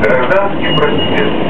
Гражданский проспект.